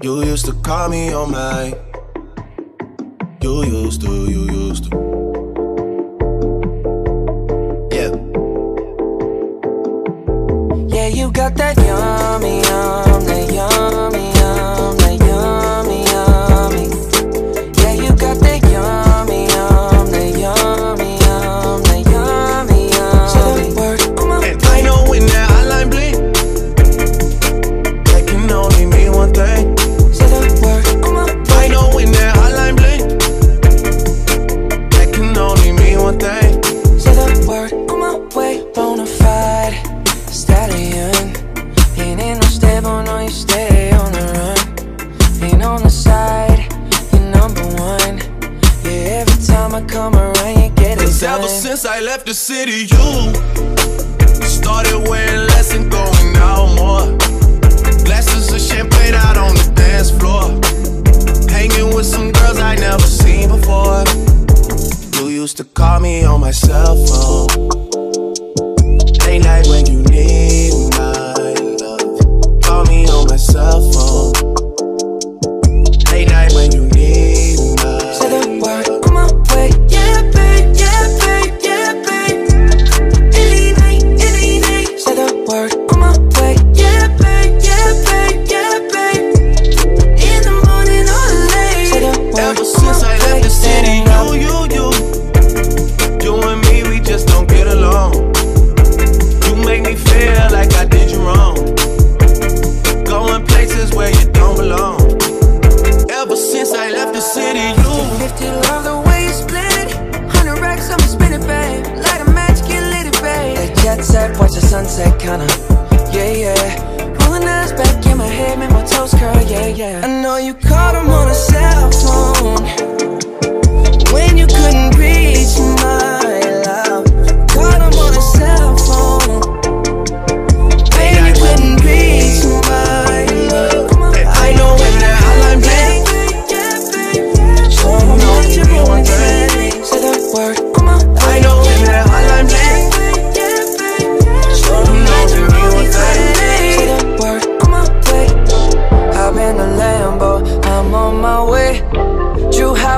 You used to call me on my. You used to, you used to. Yeah. Yeah, you got that I'ma come around and get it's it done. ever since I left the city, you started wearing less and going out more. Glasses of champagne out on the dance floor. Hanging with some girls I never seen before. You used to call me on my cell phone back, watch the sunset, kinda, yeah, yeah. Rolling eyes back in my head, make my toes curl, yeah, yeah. I know you caught him on a cell phone.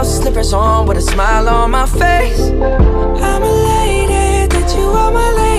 house, slippers on with a smile on my face. I'm elated that you are my lady.